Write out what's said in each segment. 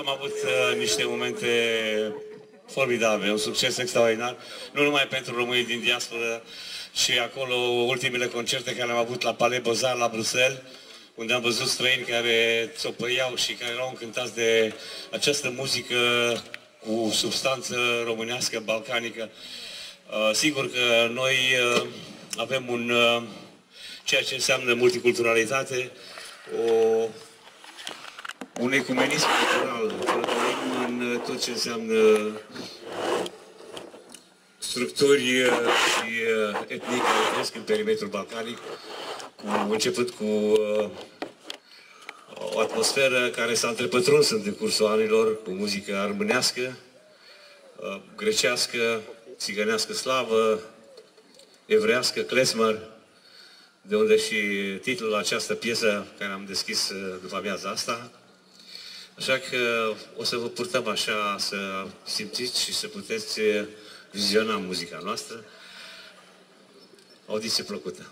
10 prăjini. Uh, am avut, am avut uh, niște momente formidabile, un succes extraordinar, nu numai pentru românii din diaspora, și acolo ultimele concerte care am avut la Palais Bozar, la Bruxelles, unde am văzut străini care țopăiau și care erau încântați de această muzică cu substanță românească, balcanică. Uh, sigur că noi uh, avem un, uh, ceea ce înseamnă multiculturalitate, o, un ecumenism cultural, în tot ce înseamnă structuri și etnic care cresc în perimetrul balcanic, cu, început cu o atmosferă care s-a întrepătruns în decursul anilor cu muzică armânească, grecească, țigănească slavă, evrească, klezmer, de unde și titlul această piesă care am deschis după amiaza asta. Așa că o să vă purtăm așa să simțiți și să puteți viziona muzica noastră. Audiție plăcută!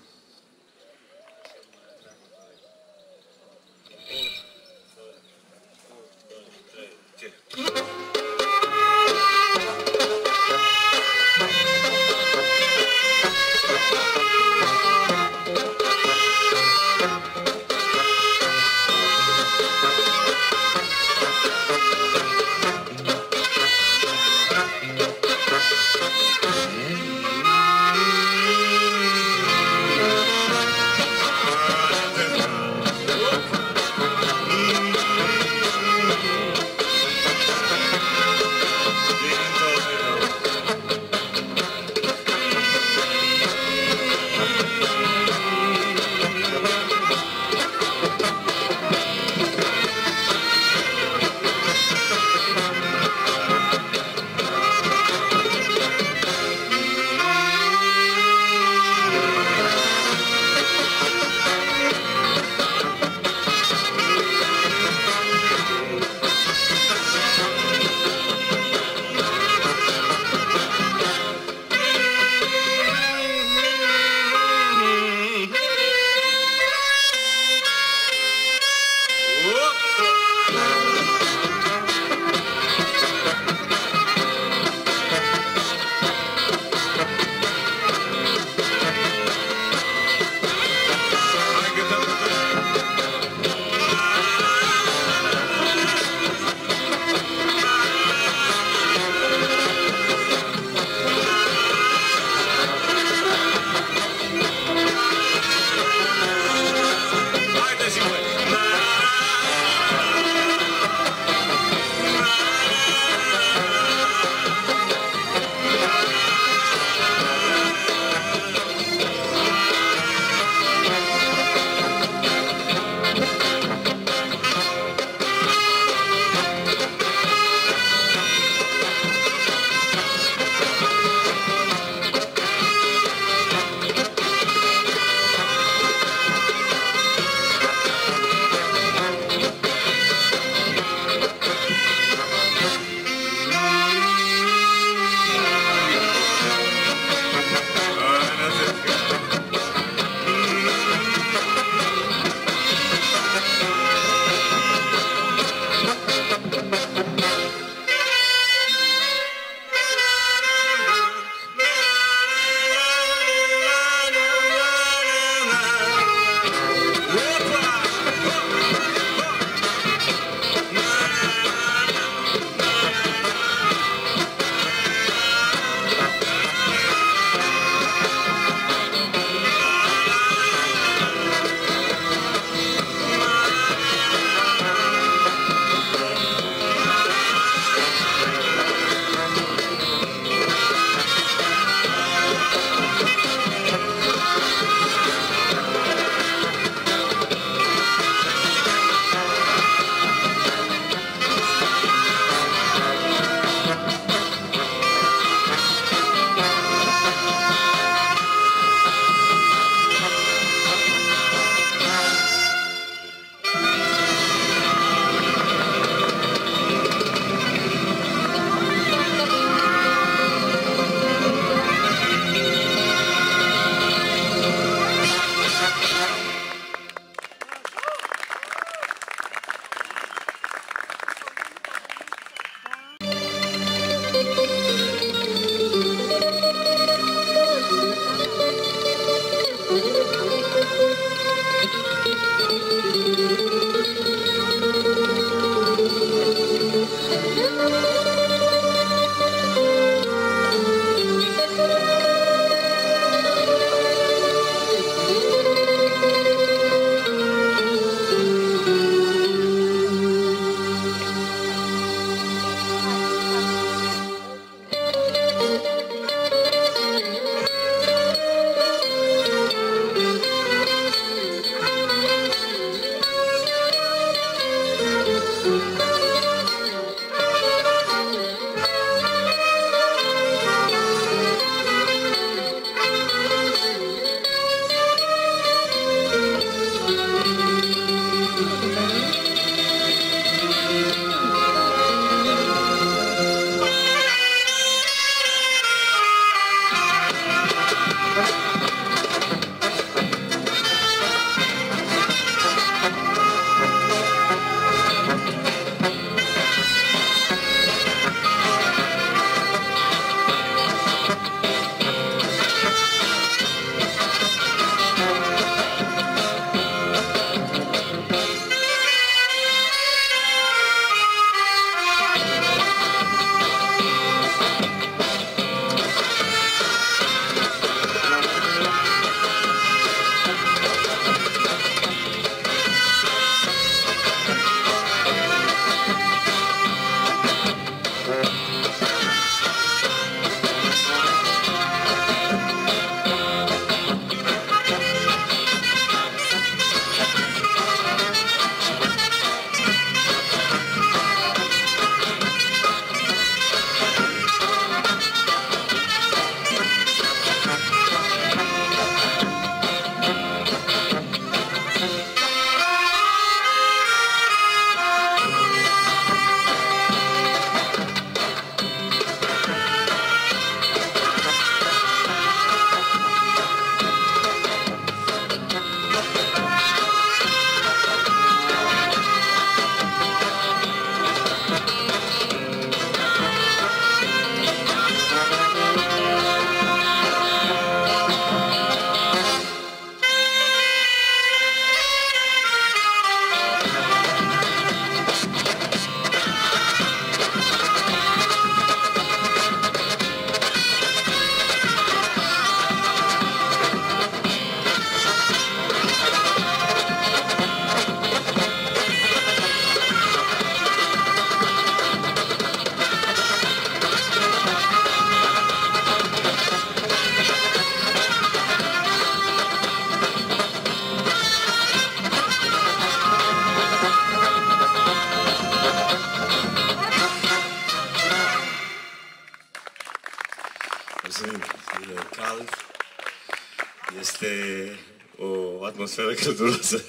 Călduroasă,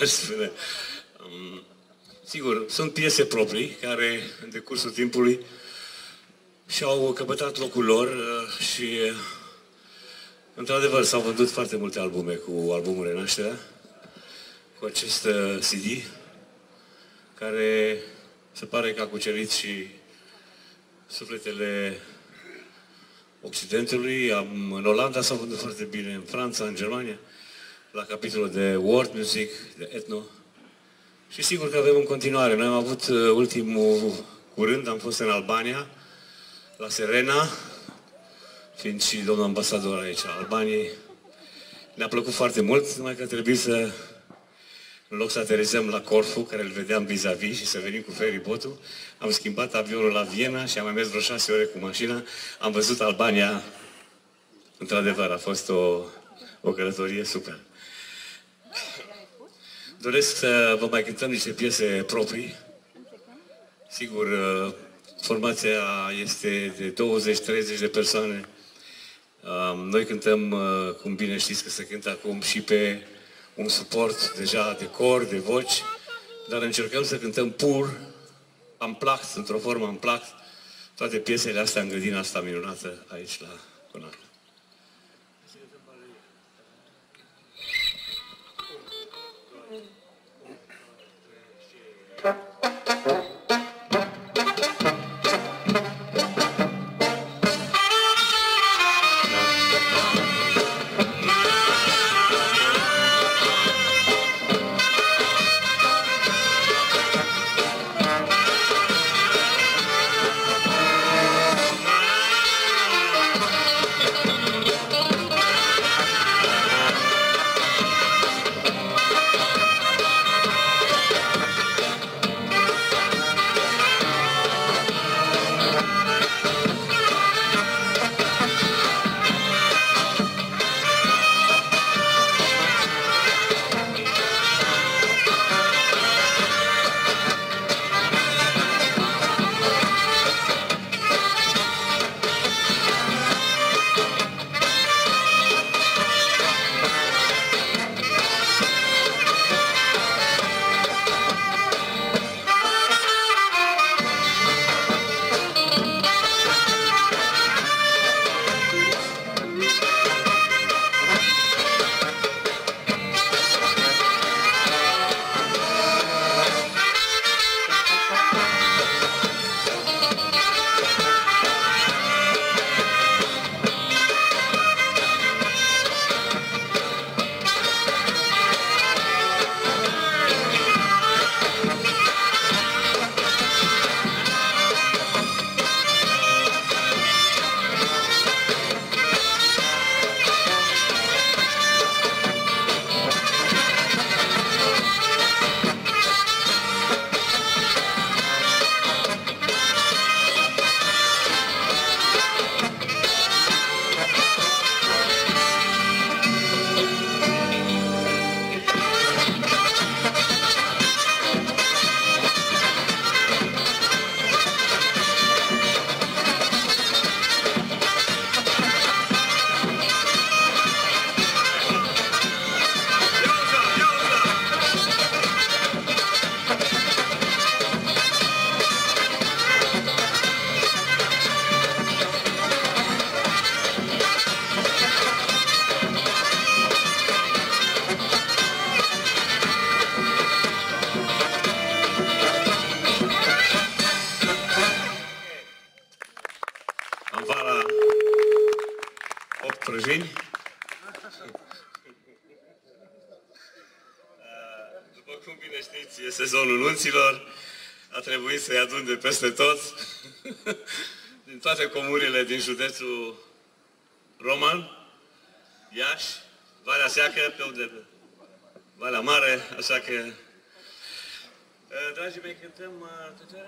aș spune. Um, sigur, sunt piese proprii care, în decursul timpului, și-au căpătat locul lor uh, și, uh, într-adevăr, s-au vândut foarte multe albume cu albumul Renașterea, cu acest uh, CD, care se pare că a cucerit și sufletele Occidentului. Am, în Olanda s-au vândut foarte bine, în Franța, în Germania la capitolul de world music, de etno. Și sigur că avem în continuare. Noi am avut uh, ultimul curând, am fost în Albania, la Serena, fiind și domnul ambasador aici al Albaniei. Ne-a plăcut foarte mult, numai că trebuie să, în loc să aterizăm la Corfu, care îl vedeam vis-a-vis, -vis, și să venim cu ferrybotul, am schimbat avionul la Viena și am mai mers vreo șase ore cu mașina. Am văzut Albania, într-adevăr, a fost o, o călătorie super. Doresc să vă mai cântăm niște piese proprii. Sigur, uh, formația este de 20-30 de persoane. Um, noi cântăm, uh, cum bine știți că se cântă acum, și pe un suport deja de cor, de voci, dar încercăm să cântăm pur, amplact, într-o formă amplact, toate piesele astea în grădina asta minunată aici la Conat. adun de peste tot, din toate comurile din județul Roman, Iași, Valea Seacă, pe unde? Valea Mare, așa că... Dragii mei, cântăm... Uh,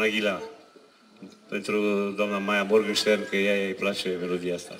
Aghila pentru doamna Maia Morgenstern, că ea îi place melodia asta.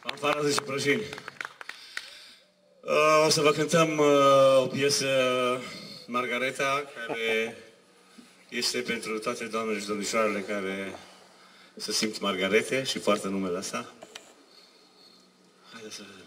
Fanfară și prăjini. Uh, o să vă cântăm uh, o piesă Margareta, care este pentru toate doamnele și domnișoarele care se simt Margarete și poartă numele asta. Haideți să vedem.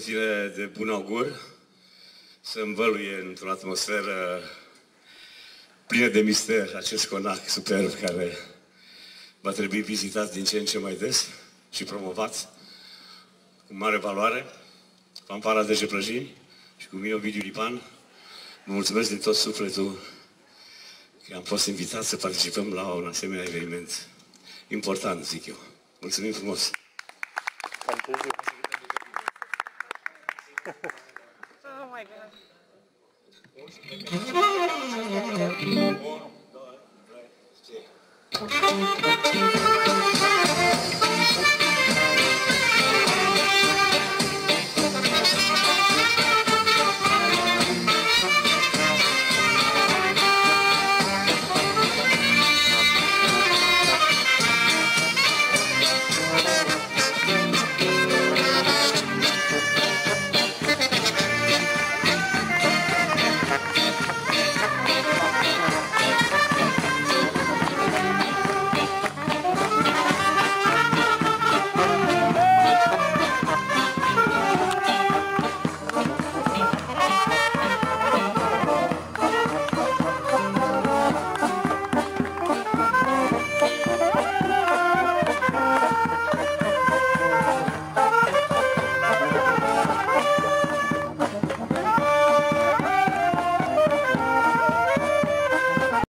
Să fie de bun augur, să învăluie într-o atmosferă plină de mister acest conac superb care va trebui vizitat din ce în ce mai des și promovat cu mare valoare. Fanfara de Jeprăjini și cu mine Ovidiu Lipan. Vă mulțumesc din tot sufletul că am fost invitat să participăm la un asemenea eveniment important, zic eu. Mulțumim frumos! Cam târziu. Oh my god.